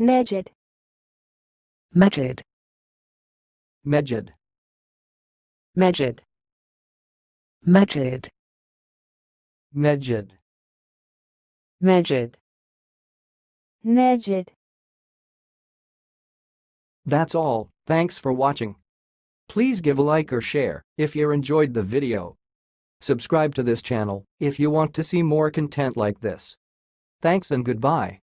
Medjid. Medjid. Medjid. Medjid. Medjid. Medjid. Medjid. Medjid. That's all, thanks for watching. Please give a like or share if you enjoyed the video. Subscribe to this channel if you want to see more content like this. Thanks and goodbye.